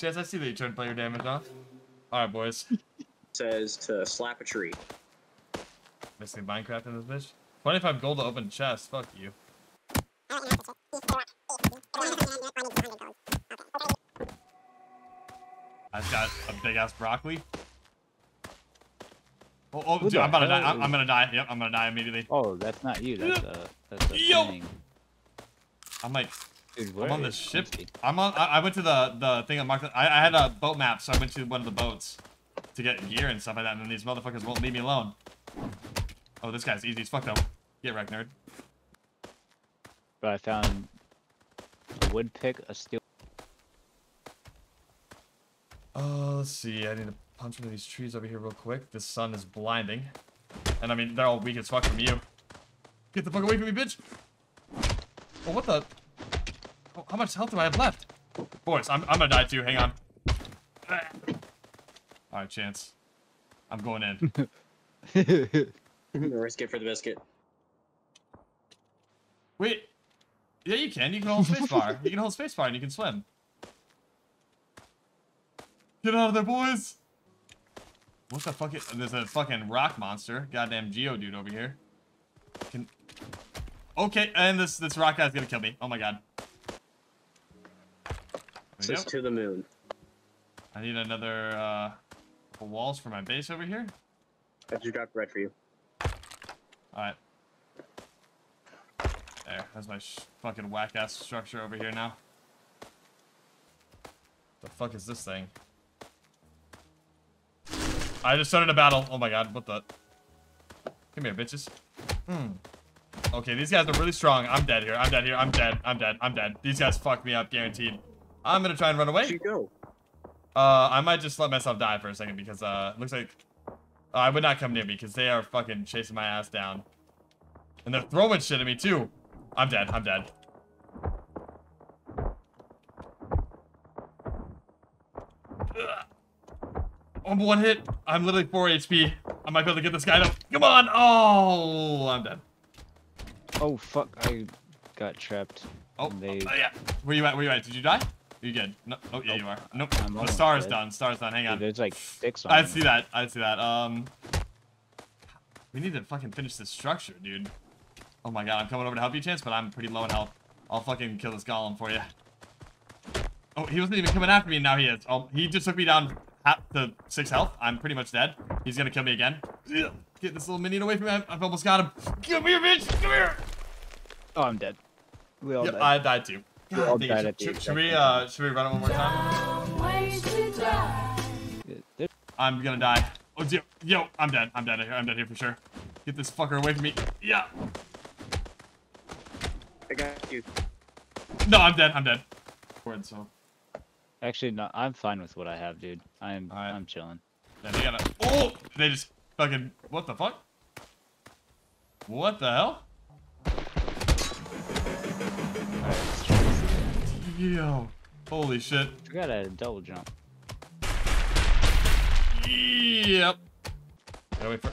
Chance, I see that you turned player damage off. Alright, boys. says to slap a tree. Missing Minecraft in this bitch. 25 gold to open chest. Fuck you. I've got a big ass broccoli. Oh, oh dude, I'm about to die. I'm, I'm gonna die. Yep, I'm gonna die immediately. Oh, that's not you. That's a uh, that's a Yo. thing. I'm like, Dude, I'm on this is ship. I'm on. I, I went to the the thing on mark. I, I had a boat map, so I went to one of the boats to get gear and stuff like that. And then these motherfuckers won't leave me alone. Oh, this guy's easy as fuck though. Get wrecked, nerd. But I found a wood pick, a steel. Oh, let's see. I need to punch one of these trees over here real quick. This sun is blinding. And I mean, they're all weak as fuck from you. Get the fuck away from me, bitch! Oh, what the? How much health do I have left? Boys, I'm, I'm gonna die too. Hang on. Alright, chance. I'm going in. Risk it for the biscuit. Wait. Yeah, you can. You can hold spacebar. you can hold spacebar and you can swim. Get out of there, boys! What the fuck is... There's a fucking rock monster. Goddamn Geodude over here. Can... Okay, and this this rock guy's gonna kill me. Oh my god. Says to the moon. I need another, uh... walls for my base over here. I just dropped bread for you. Alright. There, that's my sh fucking whack-ass structure over here now. The fuck is this thing? I just started a battle. Oh my god, what the? Come here, bitches. Hmm. Okay, these guys are really strong. I'm dead here. I'm dead here. I'm dead. I'm dead. I'm dead. These guys fuck me up, guaranteed. I'm gonna try and run Where'd away. you go? Uh, I might just let myself die for a second because, uh, looks like... Uh, I would not come near me because they are fucking chasing my ass down. And they're throwing shit at me, too. I'm dead. I'm dead. Ugh. I'm one hit. I'm literally 4 HP. I might be able to get this guy though. Come on! Oh, I'm dead. Oh fuck! I got trapped. Oh, they uh, yeah. Where you at? Where you at? Did you die? You good? No. Oh, yeah, Nope. you are. Nope. I'm The star is done. Star's done. Hang on. Dude, there's like sticks on. I see that. I see that. Um, we need to fucking finish this structure, dude. Oh my god, I'm coming over to help you, Chance, but I'm pretty low in health. I'll fucking kill this golem for you. Oh, he wasn't even coming after me, and now he is. Oh, he just took me down half to six health. I'm pretty much dead. He's gonna kill me again. Get this little minion away from me. I've- I've almost got him. Come here, bitch. Come here. Oh, I'm dead. We all Yep, died. I died too. We all dang it. at the should, should we uh should we run it one more time? Ways to die. There- I'm gonna die. Oh, yo, yo, I'm dead. I'm dead here. I'm dead here for sure. Get this fucker away from me. Yeah. I got you. No, I'm dead. I'm dead. Word, so. Actually, no. I'm fine with what I have, dude. I'm Alright. I'm chilling. Yeah, they gotta. Oh! They just fucking. What the fuck? What the hell? Yo. Holy shit. Forgot I had a double jump. Yep. Gotta wait for.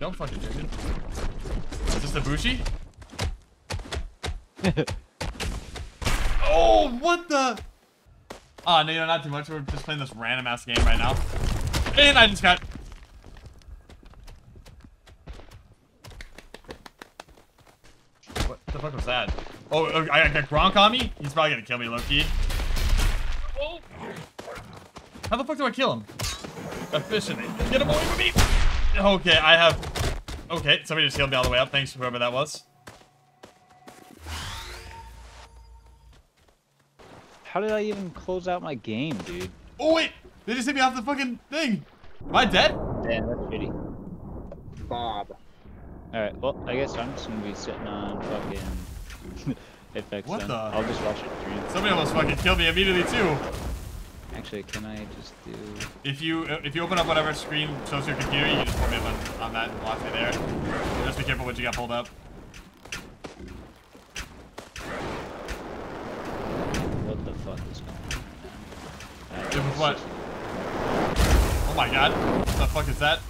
Don't fucking do it. Is this the Bushi? Oh, what the? Oh, no, you know, not too much. We're just playing this random ass game right now. And I just got. What the fuck was that? Oh, oh, I I got Gronk on me? He's probably gonna kill me, Loki. Oh. How the fuck do I kill him? Efficiently. Get him away from me! Okay, I have... Okay, somebody just healed me all the way up. Thanks, whoever that was. How did I even close out my game, dude? Oh, wait! They just hit me off the fucking thing! Am I dead? Damn, that's shitty. Bob. Alright, well, I guess I'm just gonna be sitting on fucking Apex What then. the- I'll just watch it stream. Somebody almost fucking killed me immediately, too. Actually, can I just do... If you if you open up whatever screen shows your computer, you can just pull me up on, on that and watch me there. Just be careful what you got pulled up. What the fuck is going on? It what? Oh my god. What the fuck is that?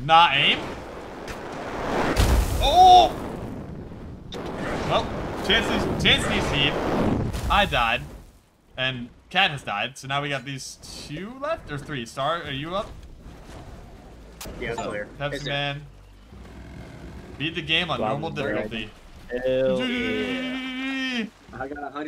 Not aim? Oh! Well, chances, chance needs to. I died, and Cat has died. So now we got these two left or three. Star, are you up? Yeah, it's clear. Pepsi. Man. Beat the game on normal difficulty. Hell yeah. I got a hundred.